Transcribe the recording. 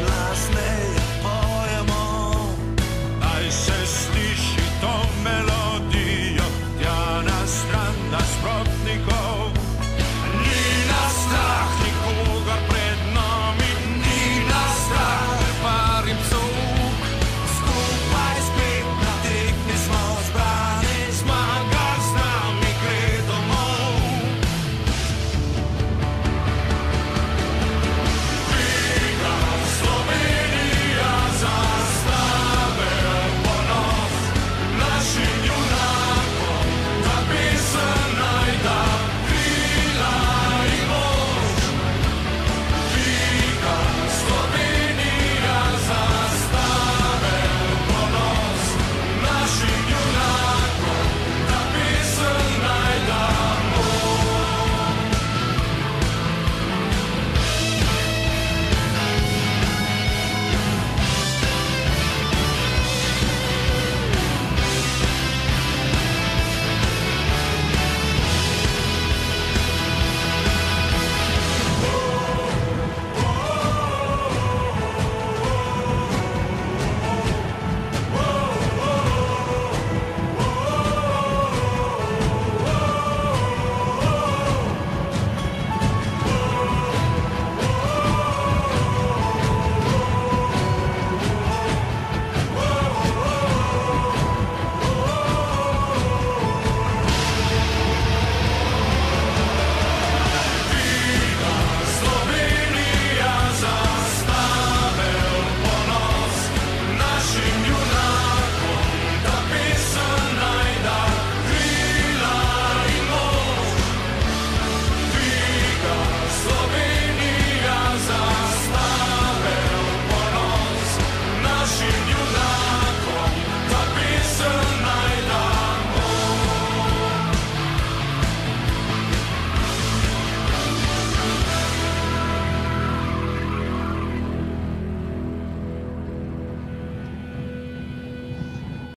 Glasneje